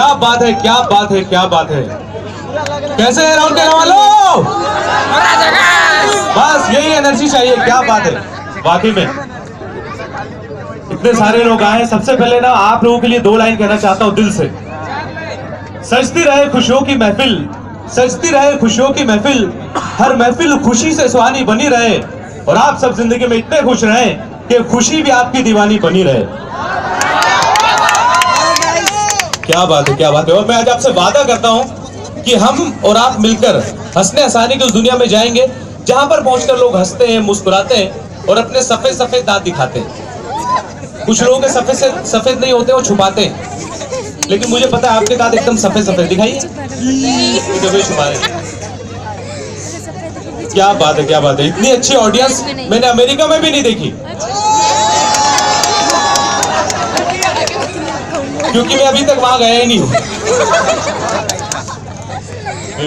बात है, क्या बात है, क्या बात है। कैसे है के वालों? बस, यही एनर्जी चाहिए, क्या बात है। वाकई में। इतने सारे लोग आए, सबसे पहले ना आप लोगों के लिए दो लाइन कहना चाहता हूँ दिल से। सजती रहे खुशियों की महफिल, सजती रहे खुशियों की महफिल, हर महफिल खुशी से सुहानी बनी रहे। और आप सब ज़िंदगी में इतने खुश रहे कि खुशी भी आपकी दीवानी बनी रहे। क्या बात है, क्या बात है। और मैं आज आपसे वादा करता हूँ कि हम और आप मिलकर हंसने हंसाने की उस दुनिया में जाएँगे, जहाँ पर पहुंचकर लोग हँसते हैं, मुस्कुराते हैं और अपने सफ़ेद सफ़ेद दांत दिखाते हैं। कुछ लोगों के सफ़ेद से सफ़ेद नहीं होते, वो छुपाते हैं। लेकिन मुझे पता है आपके दांत एकदम सफ़ेद सफ़ेद वही छुपा रहे क्या बात है, क्या बात है। इतनी अच्छी ऑडियंस मैंने अमेरिका में भी नहीं देखी। क्योंकि मैं अभी तक वहाँ गया ही नहीं हूँ।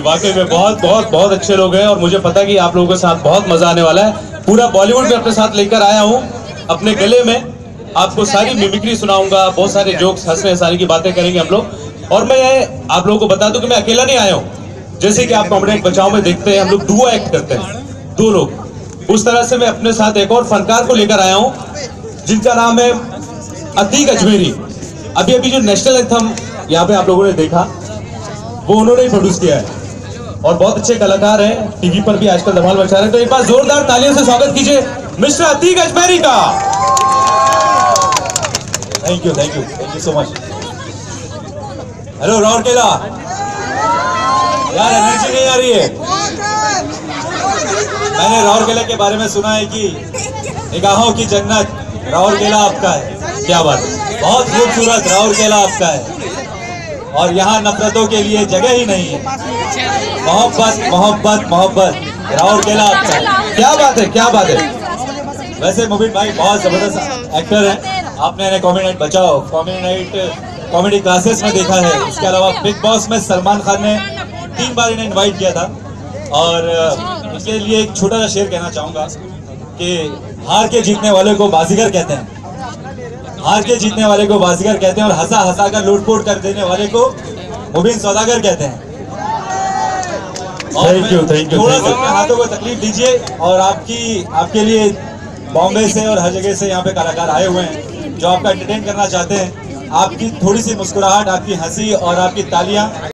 वाकई में बहुत बहुत बहुत अच्छे लोग हैं और मुझे पता है कि आप लोगों के साथ बहुत मज़ा आने वाला है। पूरा बॉलीवुड में अपने साथ लेकर आया हूँ, अपने गले में। आपको सारी मिमिक्री सुनाऊँगा, बहुत सारे जोक्स हंसने हंसाने की बातें करेंगे हम लोग। और मैं आप लोगों को बता दूँ कि मैं अकेला नहीं आया हूँ। जैसे कि आप कॉमेडी बचाव में देखते हैं, हम लोग डुओ एक्ट करते हैं, दो लोग। उस तरह से मैं अपने साथ एक और फनकार को लेकर आया हूँ, जिनका नाम है अतीक अजमेरी। अभी अभी जो नेशनल एंथम यहाँ पे आप लोगों ने देखा, वो उन्होंने ही प्रोड्यूस किया है। और बहुत अच्छे कलाकार हैं टीवी पर भी आजकल धमाल मचा रहे हैं। तो एक बार जोरदार तालियों से स्वागत कीजिए मिस्टर अतीक अजमेरी का। Thank you thank you thank you so much hello Rourkela यार एनर्जी नहीं आ रही है। मैंने राउरकेला के बारे में सुना है कि निगाहों की जन्नत राउरकेला आपका है। क्या बात है। बहुत खूबसूरत राउरकेला आपका है। और यहाँ नफरतों के लिए जगह ही नहीं है। मोहब्बत मोहब्बत मोहब्बत। राउरकेला आपका है। क्या बात है, क्या बात है। वैसे मुबीन भाई बहुत ज़बरदस्त एक्टर है। आपने इन्हें कॉमेडी नाइट बचाओ। कॉमेडी नाइट कॉमेडी क्लासेस में देखा है। इसके अलावा बिग बॉस में सलमान खान ने तीन बार इन्हें इनवाइट किया था। और इसके लिए एक छोटा सा शेर कहना चाहूँगा कि हार के जीतने वाले को बाजीगर कहते हैं। हार के जीतने वाले को बाजीगर कहते हैं और हंसा हंसा कर लूटपोट कर देने वाले को मुबीन सौदागर कहते हैं। थैंक यू थैंक यू थोड़ा सा हाथों को तकलीफ़ दीजिए और आपकी आपके लिए बॉम्बे से और हर जगह से यहाँ पे कलाकार आए हुए हैं जो आपका एंटरटेन करना चाहते हैं। आपकी थोड़ी सी मुस्कुराहट आपकी हँसी और आपकी तालियाँ।